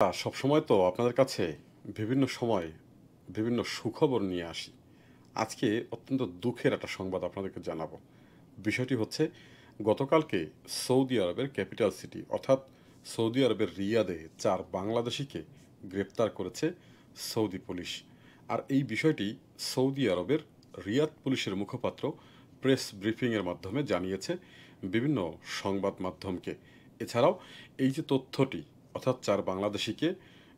আ সবসময় তো আপনাদের কাছে বিভিন্ন সময় বিভিন্ন সুখবর নিয়ে আসি। আজকে অত্যন্ত দুঃখের একটা সংবাদ আপনাদেরকে জানাব। বিষয়টি হচ্ছে, গতকালকে সৌদি আরবের ক্যাপিটাল সিটি, অর্থাৎ সৌদি আরবের রিয়াদে চার বাংলাদেশিকে গ্রেপ্তার করেছে সৌদি পুলিশ। আর এই বিষয়টি সৌদি আরবের রিয়াদ পুলিশের মুখপাত্র প্রেস ব্রিফিংয়ের মাধ্যমে জানিয়েছে বিভিন্ন সংবাদ মাধ্যমকে। এছাড়াও এই যে তথ্যটি অর্থাৎ চার বাংলাদেশিকে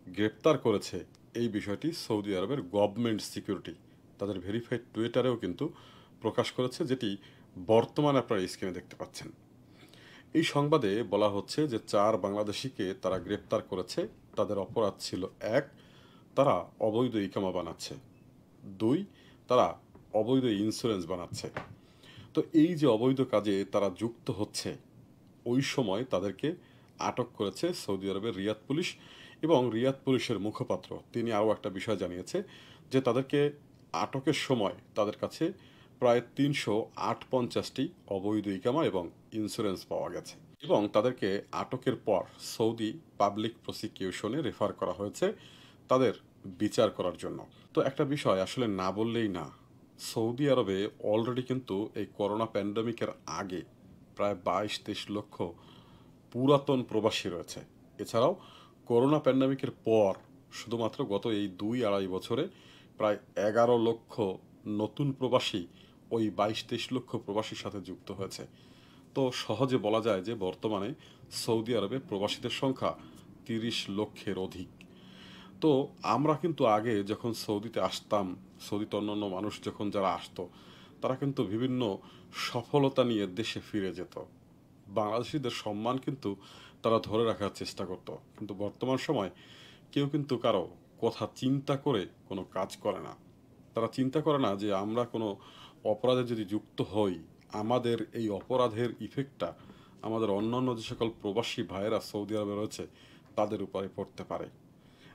গ্রেপ্তার করেছে এই বিষয়টি সৌদি আরবের গভর্নমেন্ট সিকিউরিটি তাদের ভেরিফাইড টুইটারেও কিন্তু প্রকাশ করেছে যেটি বর্তমানে আপনারা স্ক্রিনে দেখতে পাচ্ছেন। এই সংবাদে বলা হচ্ছে যে চার বাংলাদেশিকে তারা গ্রেপ্তার করেছে। তাদের অপরাধ ছিল এক, তারা অবৈধ ইকামা বানাচ্ছে। দুই, তারা অবৈধ ইন্স্যুরেন্স বানাচ্ছে। তো এই যে অবৈধ কাজে তারা যুক্ত হচ্ছে, ওই সময় তাদেরকে আটক করেছে সৌদি আরবের রিয়াদ পুলিশ এবং রিয়াদ পুলিশের মুখপাত্র তিনি আরও একটা বিষয় জানিয়েছে যে তাদেরকে আটকের সময় তাদের কাছে প্রায় ৩৫৮টি অবৈধ ইকামা এবং ইন্স্যুরেন্স পাওয়া গেছে। এবং তাদেরকে আটকের পর সৌদি পাবলিক প্রসিকিউশনে রেফার করা হয়েছে তাদের বিচার করার জন্য। তো একটা বিষয় আসলে না বললেই না। সৌদি আরবে অলরেডি কিন্তু এই করোনা প্যান্ডেমিকের আগে প্রায় ২২-২৩ লক্ষ পুরাতন প্রবাসী রয়েছে। এছাড়াও করোনা প্যান্ডেমিকের পর শুধুমাত্র গত এই ২-২.৫ বছরে প্রায় ১১ লক্ষ নতুন প্রবাসী ওই ২২-২৩ লক্ষ প্রবাসীর সাথে যুক্ত হয়েছে। তো সহজে বলা যায় যে বর্তমানে সৌদি আরবে প্রবাসীদের সংখ্যা ৩০ লক্ষের অধিক। তো আমরা কিন্তু আগে যখন সৌদিতে আসতাম, সৌদিতে অন্যান্য মানুষ যখন যারা আসতো তারা কিন্তু বিভিন্ন সফলতা নিয়ে দেশে ফিরে যেত। বাংলাদেশীদের সম্মান কিন্তু তারা ধরে রাখার চেষ্টা করত। কিন্তু বর্তমান সময় কেউ কিন্তু কারও কথা চিন্তা করে কোনো কাজ করে না। তারা চিন্তা করে না যে আমরা কোনো অপরাধে যদি যুক্ত হই, আমাদের এই অপরাধের ইফেক্টটা আমাদের অন্যান্য যে সকল প্রবাসী ভাইয়েরা সৌদি আরবে রয়েছে, তাদের উপরে পড়তে পারে।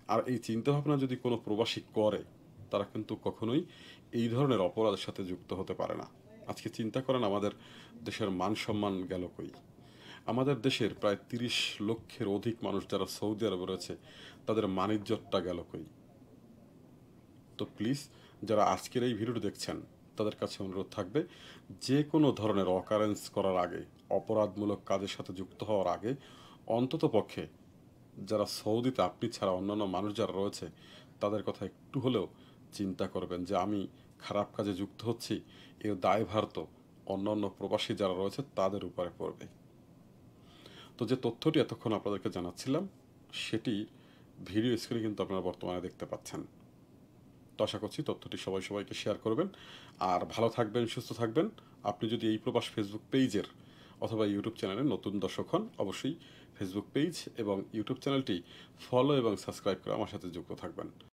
আর এই চিন্তাভাবনা যদি কোনো প্রবাসী করে, তারা কিন্তু কখনোই এই ধরনের অপরাধের সাথে যুক্ত হতে পারে না। আজকে চিন্তা করেন আমাদের দেশের মান-সম্মান গেল কই? আমাদের দেশের প্রায় ৩০ লক্ষের অধিক মানুষ যারা সৌদি আরবে রয়েছে তাদের মান-ইজ্জতটা গেল কই? তো প্লিজ যারা আজকের এই ভিডিওটি দেখছেন তাদের কাছে অনুরোধ থাকবে যে কোনো ধরনের অকারেন্স করার আগে, অপরাধমূলক কাজের সাথে যুক্ত হওয়ার আগে অন্ততপক্ষে যারা সৌদিতে আপনি ছাড়া অন্যান্য মানুষ যারা রয়েছে তাদের কথা একটু হলেও চিন্তা করবেন যে আমি খারাপ কাজে যুক্ত হচ্ছি এর দায়ভার তো অন্যান্য প্রবাসী যারা রয়েছে তাদের উপরে পড়বে। তো যে তথ্যটি এতক্ষণ আপনাদেরকে জানাচ্ছিলাম সেটি ভিডিও স্ক্রিনে কিন্তু আপনারা বর্তমানে দেখতে পাচ্ছেন। তো আশা করছি তথ্যটি সবাই সবাইকে শেয়ার করবেন। আর ভালো থাকবেন, সুস্থ থাকবেন। আপনি যদি এই প্রবাস ফেসবুক পেজের অথবা ইউটিউব চ্যানেলের নতুন দর্শক হন অবশ্যই ফেসবুক পেজ এবং ইউটিউব চ্যানেলটি ফলো এবং সাবস্ক্রাইব করে আমার সাথে যুক্ত থাকবেন।